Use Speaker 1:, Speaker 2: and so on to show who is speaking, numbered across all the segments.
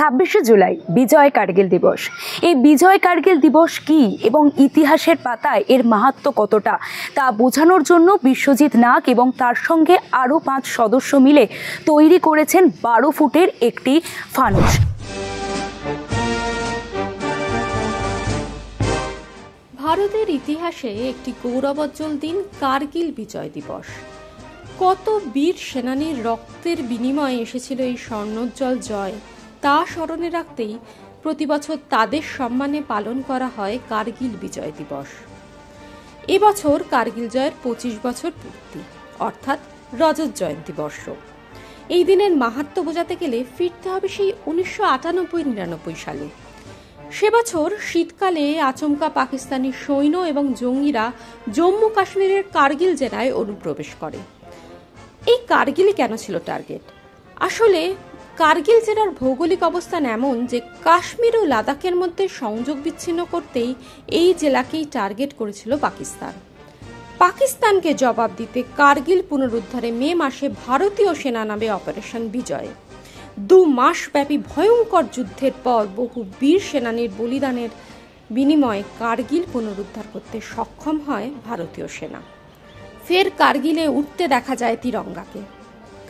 Speaker 1: ছাব্বিশে জুলাই, বিজয় কার্গিল দিবস। এই বিজয় কার্গিল দিবস কি এবং ইতিহাসের পাতায় এর মাহাত্ম কতটা তা বোঝানোর জন্য বিশ্বজিৎ নাগ এবং তার সঙ্গে আরও পাঁচ সদস্য মিলে তৈরি করেছেন বারো ফুটের একটি ফানুস।
Speaker 2: ভারতের ইতিহাসে একটি গৌরবজ্জ্বল দিন কার্গিল বিজয় দিবস। কত বীর সেনানীর রক্তের বিনিময়ে এসেছিল এই স্বর্ণোজ্জ্বল জয়। তা স্মরণে রাখতেই প্রতি বছর তাদের সম্মানে পালন করা হয় কার্গিল বিজয় দিবস। এবছর কার্গিল জয়ের পঁচিশ বছর পূর্তি, অর্থাৎ রজত জয়ন্তী বর্ষ। এই দিনের মাহাত্ম বোঝাতে গেলে ফিরতে হবে সেই উনিশশো আটানব্বই নিরানব্বই সালে। সে বছর শীতকালে আচমকা পাকিস্তানি সৈন্য এবং জঙ্গিরা জম্মু কাশ্মীরের কার্গিল জেলায় অনুপ্রবেশ করে। এই কার্গিলই কেন ছিল টার্গেট? আসলে কার্গিল জেলার ভৌগোলিক অবস্থান এমন যে কাশ্মীর ও লাদাখের মধ্যে সংযোগ বিচ্ছিন্ন করতেই এই জেলাকেই টার্গেট করেছিল পাকিস্তান। পাকিস্তানকে জবাব দিতে কার্গিল পুনরুদ্ধারে মে মাসে ভারতীয় সেনা নামে অপারেশন বিজয়। দু মাসব্যাপী ভয়ঙ্কর যুদ্ধের পর বহু বীর সেনানীর বলিদানের বিনিময়ে কার্গিল পুনরুদ্ধার করতে সক্ষম হয় ভারতীয় সেনা। ফের কার্গিলে উঠতে দেখা যায় তিরঙ্গাকে।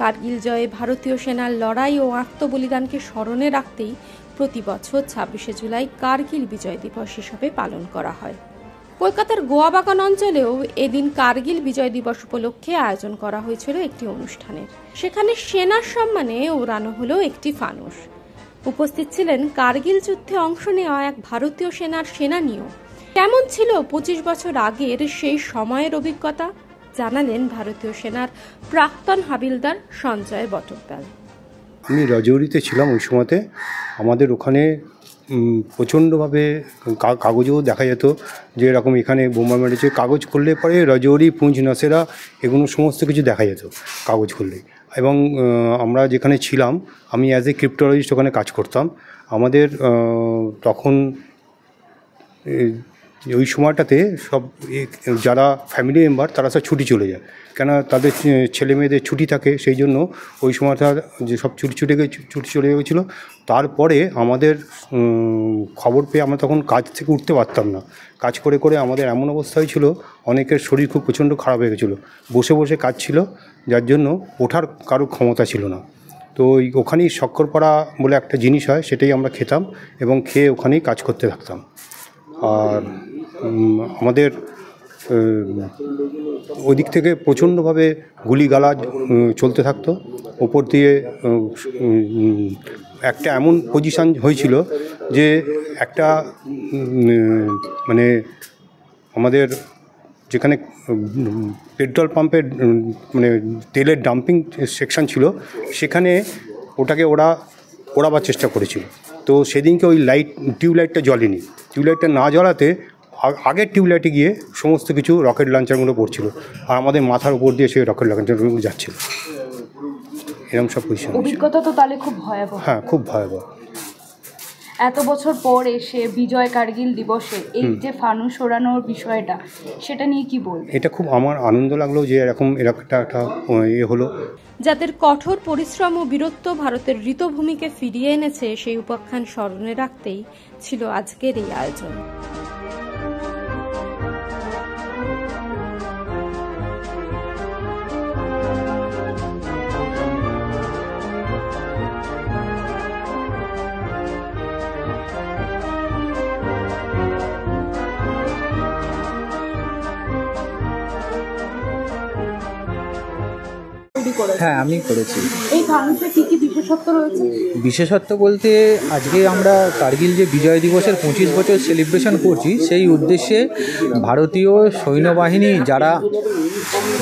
Speaker 2: কার্গিল জয়ে ভারতীয় সেনার লড়াই ও আত্মবলিদানকে স্মরণে রাখতেই প্রতি বছর ছাব্বিশে জুলাই কার্গিল বিজয় দিবস হিসাবে পালন করা হয়। কলকাতার গোয়াবাগান অঞ্চলেও এদিন কার্গিল বিজয় দিবস উপলক্ষে আয়োজন করা হয়েছিল একটি অনুষ্ঠানের। সেখানে সেনার সম্মানে ওড়ানো হলো একটি ফানুস উপস্থিত ছিলেন কার্গিল যুদ্ধে অংশ নেওয়া এক ভারতীয় সেনার সেনানীয় কেমন ছিল পঁচিশ বছর আগের সেই সময়ের অভিজ্ঞতা? জানালেন ভারতীয় সেনার প্রাক্তন হাবিলদার সঞ্জয় বটব্যাল।
Speaker 3: আমি রজৌরিতে ছিলাম ওই সময়তে। আমাদের ওখানে প্রচণ্ডভাবে কাগজেও দেখা যেত যে এরকম এখানে বোমা মেরেছে। কাগজ করলে পরে রজৌরি পুঞ্জ নসেরা এগুলো সমস্ত কিছু দেখা যেত কাগজ করলে এবং আমরা যেখানে ছিলাম, আমি অ্যাজ এ ক্রিপ্টোলজিস্ট ওখানে কাজ করতাম। আমাদের তখন ওই সময়টাতে সব যারা ফ্যামিলি মেম্বার তারা সব ছুটি চলে যায়। কেন তাদের ছেলে মেয়েদের ছুটি থাকে, সেই জন্য ওই সময়টা যে সব ছুটি ছুটে ছুটি চলে গেছিল। তারপরে আমাদের খবর পেয়ে আমরা তখন কাজ থেকে উঠতে পারতাম না। কাজ করে করে আমাদের এমন অবস্থা হয়েছিল অনেকের শরীর খুব প্রচণ্ড খারাপ হয়ে গেছিল। বসে বসে কাজ ছিল, যার জন্য ওঠার কারও ক্ষমতা ছিল না। তো ওই ওখানেই শক্করপাড়া বলে একটা জিনিস হয়, সেটাই আমরা খেতাম এবং খেয়ে ওখানেই কাজ করতে থাকতাম। আর আমাদের ওই দিক থেকে প্রচণ্ডভাবে গুলিগালা চলতে থাকতো। ওপর দিয়ে একটা এমন পজিশান হয়েছিল যে একটা মানে আমাদের যেখানে পেট্রোল পাম্পের মানে তেলের ডাম্পিং সেকশন ছিল, সেখানে ওটাকে ওরা ওড়াবার চেষ্টা করেছিল। তো সেদিনকে ওই লাইট টিউবলাইটটা জ্বলেনি। টিউবলাইটটা না জ্বলাতে আগের টিউবলাইটে গিয়ে সমস্ত কিছু রকেট লঞ্চারগুলো পড়ছিল আর আমাদের মাথার উপর দিয়ে সেই রকেট লঞ্চারগুলো যাচ্ছিল। এরকম সব পজিশন
Speaker 1: অভিজ্ঞতা তো তাহলে খুব ভয়াবহ।
Speaker 3: হ্যাঁ খুব ভয়াবহ।
Speaker 1: এত বছর পর এসে বিজয় কার্গিল দিবসে এই যে ফানুস ওড়ানোর বিষয়টা সেটা নিয়ে কি বলবে
Speaker 3: এটা খুব আমার আনন্দ লাগল যে এরকম এরকম একটা একটা ইয়ে হলো।
Speaker 2: যাদের কঠোর পরিশ্রম ও বীরত্ব ভারতের ঋতভূমিকে ফিরিয়ে এনেছে সেই উপাখ্যান স্মরণে রাখতেই ছিল আজকের এই আয়োজন।
Speaker 4: হ্যাঁ আমি করেছি।
Speaker 1: এই ফানুসে কি কি বিশেষত্ব রয়েছে?
Speaker 4: বিশেষত্ব বলতে আজকে আমরা কার্গিল যে বিজয় দিবসের পঁচিশ বছর সেলিব্রেশন করছি সেই উদ্দেশ্যে ভারতীয় সৈন্যবাহিনী যারা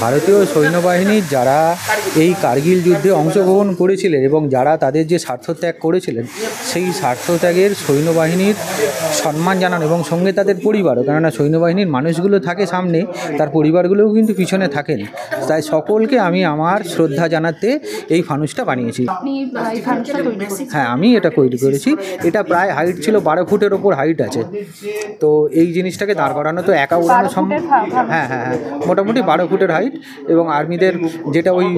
Speaker 4: ভারতীয় সৈন্যবাহিনী যারা এই কার্গিল যুদ্ধে অংশগ্রহণ করেছিলেন এবং যারা তাদের যে স্বার্থত্যাগ করেছিলেন সেই স্বার্থত্যাগের সৈন্যবাহিনীর সম্মান জানানো এবং সঙ্গে তাদের পরিবারও কেননা সৈন্যবাহিনীর মানুষগুলো থাকে সামনে তার পরিবারগুলোও কিন্তু পিছনে থাকেন। তাই সকলকে আমি আমার শ্রদ্ধা শ্রদ্ধা জানাতে এই ফানুসটা বানিয়েছি। হ্যাঁ আমি এটা তৈরি করেছি। এটা প্রায় হাইট ছিল বারো ফুটের ওপর হাইট আছে। তো এই জিনিসটাকে দাঁড় করানো তো একা ওড়ানো সম্ভব হ্যাঁ হ্যাঁ হ্যাঁ মোটামুটি বারো ফুটের হাইট এবং আর্মিদের যেটা ওই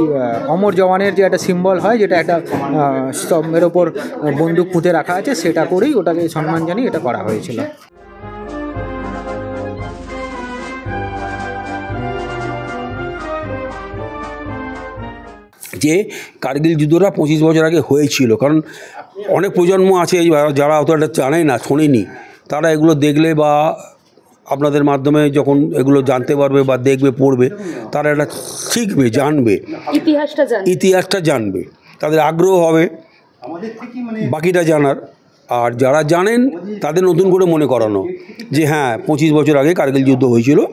Speaker 4: অমর জওয়ানের যে একটা সিম্বল হয় যেটা একটা স্তম্ভের ওপর বন্দুক পুঁতে রাখা আছে সেটা করেই ওটাকে সম্মান জানিয়ে এটা করা হয়েছিল।
Speaker 5: যে কার্গিল যুদ্ধটা পঁচিশ বছর আগে হয়েছিল। কারণ অনেক প্রজন্ম আছে যারা- যারা অত এটা জানে না শোনেনি। তারা এগুলো দেখলে বা আপনাদের মাধ্যমে যখন এগুলো জানতে পারবে বা দেখবে পড়বে তারা এটা শিখবে জানবে।
Speaker 1: ইতিহাসটা
Speaker 5: ইতিহাসটা জানবে। তাদের আগ্রহ হবে। বাকিটা জানার। আর যারা জানেন তাদের নতুন করে মনে করানো যে হ্যাঁ পঁচিশ বছর আগে কার্গিল যুদ্ধ হয়েছিল।